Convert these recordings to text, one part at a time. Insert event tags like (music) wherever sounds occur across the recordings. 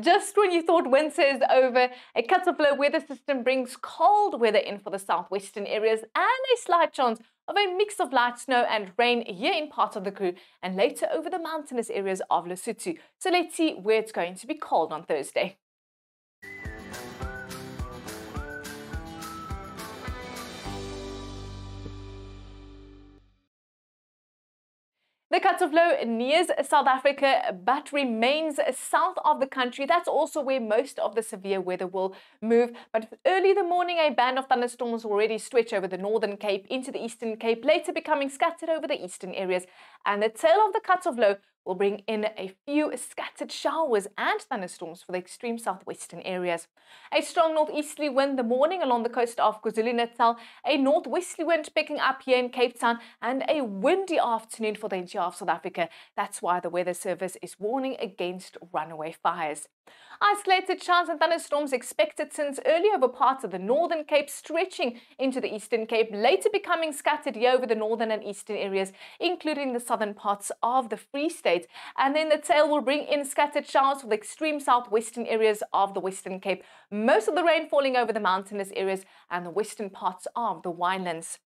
Just when you thought winter is over, a low weather system brings cold weather in for the southwestern areas and a slight chance of a mix of light snow and rain here in parts of the Karoo and later over the mountainous areas of Lesotho. So let's see where it's going to be cold on Thursday. The low nears South Africa but remains south of the country. That's also where most of the severe weather will move. But early the morning, a band of thunderstorms already stretch over the northern Cape into the eastern Cape, later becoming scattered over the eastern areas. And the tail of the cut-off will bring in a few scattered showers and thunderstorms for the extreme southwestern areas. A strong northeasterly wind the morning along the coast of KwaZulu-Natal, a northwesterly wind picking up here in Cape Town, and a windy afternoon for the entire of South Africa. That's why the Weather Service is warning against runaway fires. Isolated showers and thunderstorms expected since early over parts of the northern Cape, stretching into the eastern Cape, later becoming scattered here over the northern and eastern areas, including the southern parts of the Free State. And then the tail will bring in scattered showers for the extreme southwestern areas of the western Cape, most of the rain falling over the mountainous areas and the western parts of the winelands.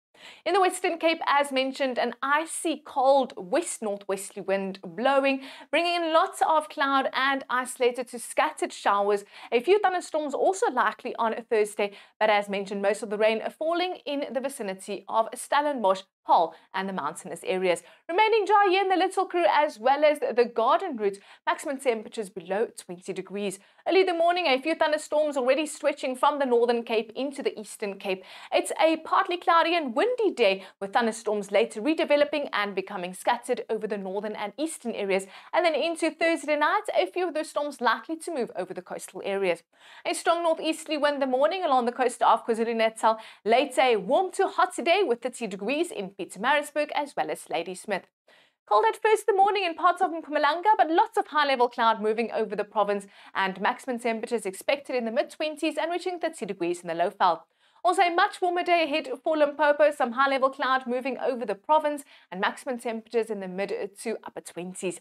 In the Western Cape, as mentioned, an icy cold west-northwesterly wind blowing, bringing in lots of cloud and isolated to scattered showers. A few thunderstorms also likely on Thursday, but as mentioned, most of the rain falling in the vicinity of Stellenbosch, Paarl and the mountainous areas. Remaining dry here in the Little Karoo as well as the Garden Route, maximum temperatures below 20 degrees. Early in the morning, a few thunderstorms already stretching from the northern Cape into the eastern Cape. It's a partly cloudy and windy day with thunderstorms later redeveloping and becoming scattered over the northern and eastern areas. And then into Thursday night, a few of those storms likely to move over the coastal areas. A strong northeasterly wind in the morning along the coast of KwaZulu-Natal. Later, a warm to hot day with 30 degrees in Pietermaritzburg as well as Ladysmith. Cold at first the morning in parts of Mpumalanga, but lots of high-level cloud moving over the province and maximum temperatures expected in the mid-20s and reaching 30 degrees in the low Lowveld. Also, a much warmer day ahead for Limpopo, some high level cloud moving over the province and maximum temperatures in the mid to upper 20s.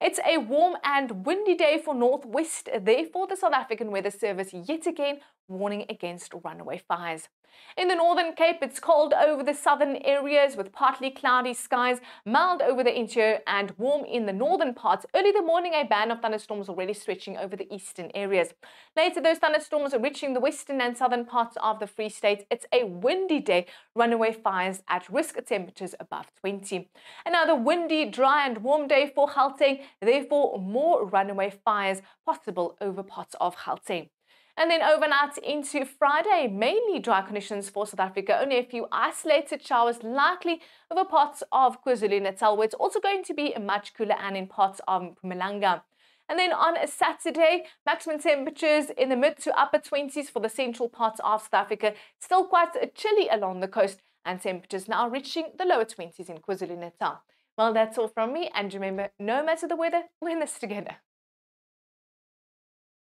It's a warm and windy day for Northwest, therefore, the South African Weather Service yet again warning against runaway fires. In the Northern Cape, it's cold over the southern areas with partly cloudy skies, mild over the interior and warm in the northern parts. Early the morning, a band of thunderstorms already stretching over the eastern areas. Later, those thunderstorms are reaching the western and southern parts of the Free State. It's a windy day, runaway fires at risk temperatures above 20. Another windy, dry and warm day for Gauteng, therefore more runaway fires possible over parts of Gauteng. And then overnight into Friday, mainly dry conditions for South Africa. Only a few isolated showers likely over parts of KwaZulu-Natal, where it's also going to be much cooler and in parts of Mpumalanga. And then on a Saturday, maximum temperatures in the mid to upper 20s for the central parts of South Africa. Still quite chilly along the coast and temperatures now reaching the lower 20s in KwaZulu-Natal. Well, that's all from me. And remember, no matter the weather, (laughs) we're in this together.